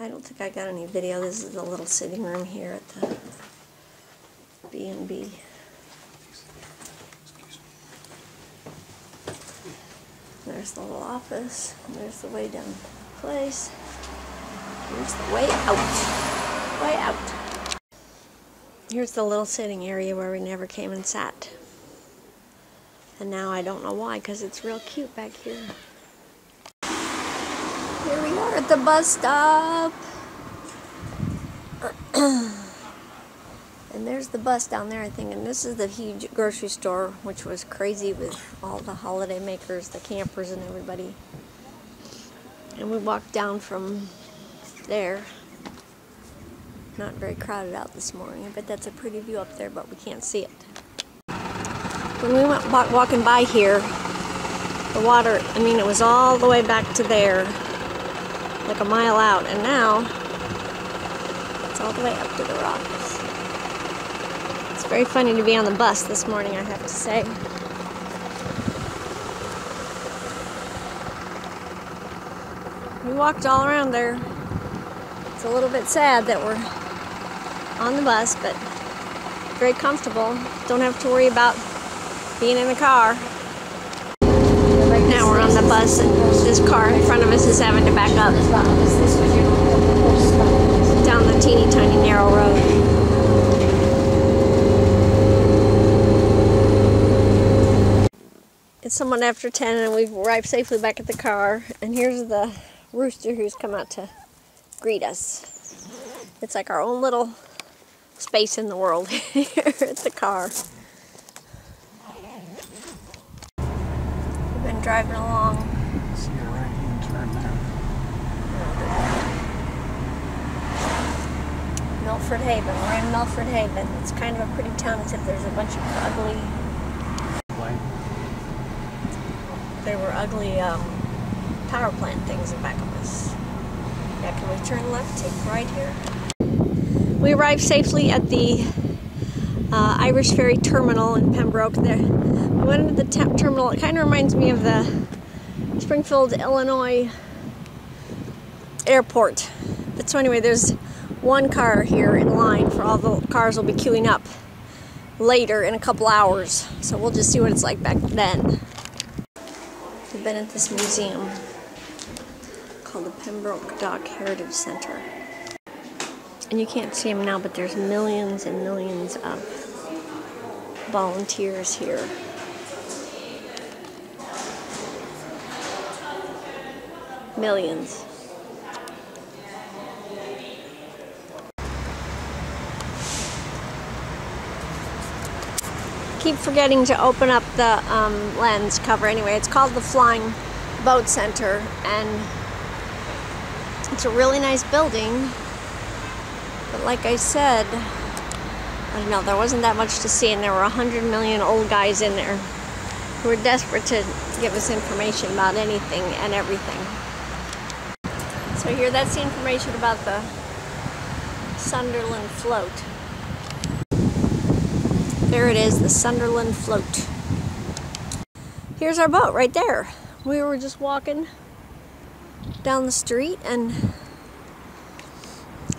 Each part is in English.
I don't think I got any video. This is the little sitting room here at the B&B. There's the little office. There's the way down place. Here's the way out. Way out. Here's the little sitting area where we never came and sat. And now I don't know why, because it's real cute back here. Here we are at the bus stop. and there's the bus down there, I think. And this is the huge grocery store, which was crazy with all the holiday makers, the campers, and everybody. And we walked down from there. Not very crowded out this morning, but that's a pretty view up there, but we can't see it. When we went walking by here, the water, I mean, it was all the way back to there like a mile out, and now it's all the way up to the rocks. It's very funny to be on the bus this morning, I have to say. We walked all around there. It's a little bit sad that we're on the bus, but very comfortable. Don't have to worry about being in the car. Now we're on the bus and this car in front of us is having to back up down the teeny tiny narrow road. It's someone after 10 and we've arrived safely back at the car and here's the rooster who's come out to greet us. It's like our own little space in the world here at the car. Driving along. See a right hand turn there. Milford Haven. We're in Milford Haven. It's kind of a pretty town except there's a bunch of ugly. There were ugly um, power plant things in back of us. Yeah, can we turn left, take right here? We arrived safely at the uh, Irish Ferry Terminal in Pembroke. There, went into the terminal. It kind of reminds me of the Springfield, Illinois airport. But so anyway, there's one car here in line for all the cars will be queuing up later in a couple hours. So we'll just see what it's like back then. We've been at this museum called the Pembroke Dock Heritage Center. And you can't see them now, but there's millions and millions of volunteers here. Millions. Keep forgetting to open up the um, lens cover anyway. It's called the Flying Boat Center and it's a really nice building but like I said, I don't know, there wasn't that much to see, and there were a hundred million old guys in there who were desperate to give us information about anything and everything. So here, that's the information about the Sunderland float. There it is, the Sunderland float. Here's our boat right there. We were just walking down the street and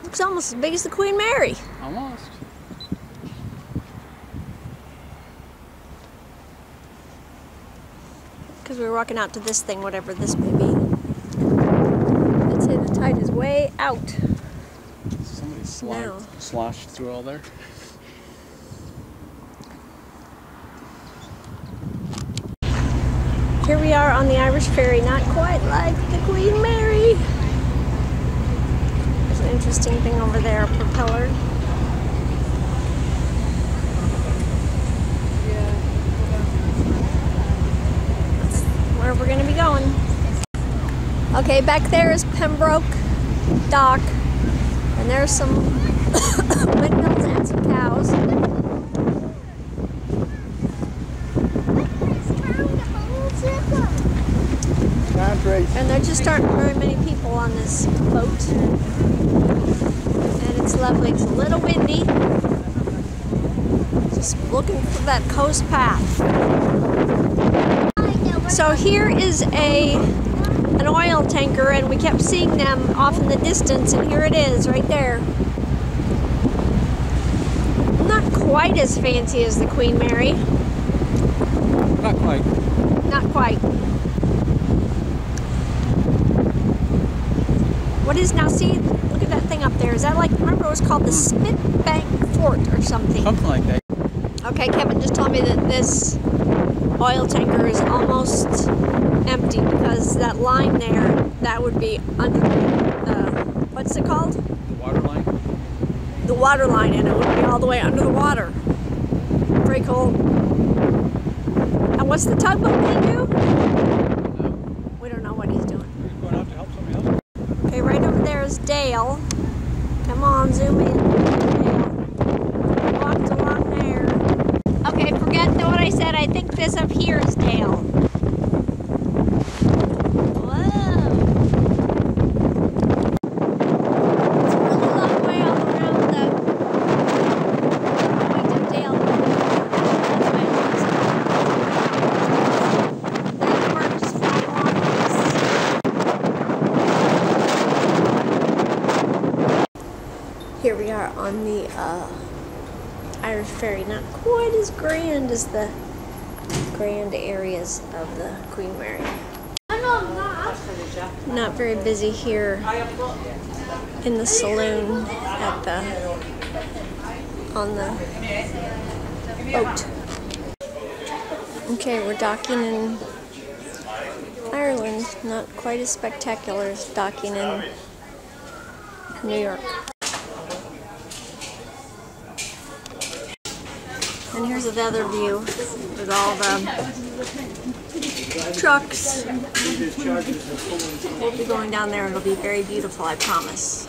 Looks almost as big as the Queen Mary. Almost. Because we were walking out to this thing, whatever this may be. I'd say the tide is way out. Somebody sloshed through all there. Here we are on the Irish Ferry, not quite like the Queen Mary interesting thing over there, propeller. Where we're to be going. Okay, back there is Pembroke Dock, and there's some windmills and some cows. And there just aren't very many people on this boat And it's lovely. It's a little windy. Just looking for that coast path. So here is a an oil tanker, and we kept seeing them off in the distance, and here it is, right there. Not quite as fancy as the Queen Mary. Not quite. Not quite. What is now? See, look at that thing up there. Is that like? Remember, it was called the Spitbank Fort or something. Something like that. Okay, Kevin just told me that this oil tanker is almost empty because that line there, that would be under the, uh, what's it called? The water line. The water line, and it would be all the way under the water. Pretty cool. And what's the tugboat gonna do? No. We don't know what he's doing. We're going out to help somebody else. Okay, right over there Dale. Come on, zoom. Dale. Walked along there. Okay, forget what I said. I think this up here is Dale. Whoa. It's a really long way all around the point of Dale. That's why it was. That part just flat along this. Here we are on the uh, Irish Ferry. Not quite as grand as the grand areas of the Queen Mary. Not very busy here in the saloon at the on the boat. Okay, we're docking in Ireland. Not quite as spectacular as docking in New York. And here's another view with all the trucks. We'll be going down there. It'll be very beautiful, I promise.